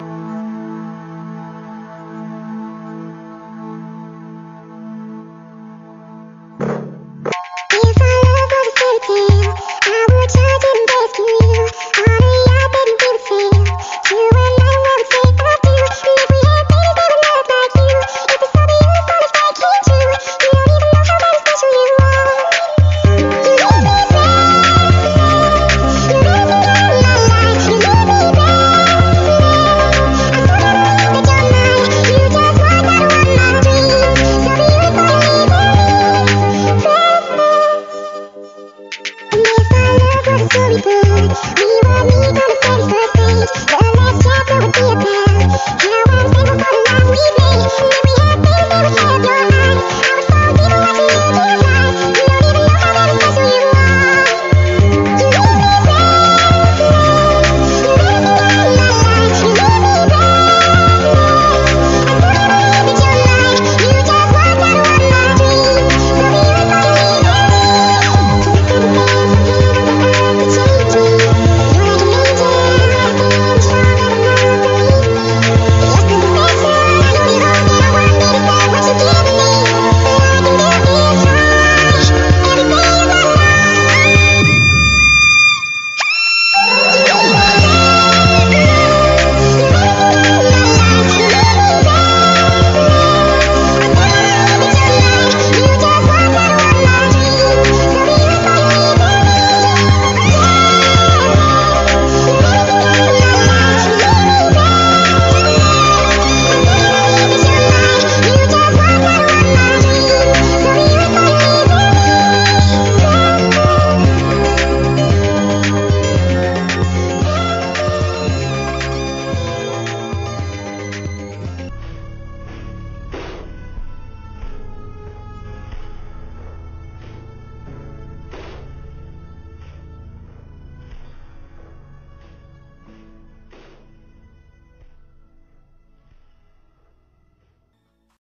If I love our love was so we could We were meet on the 31st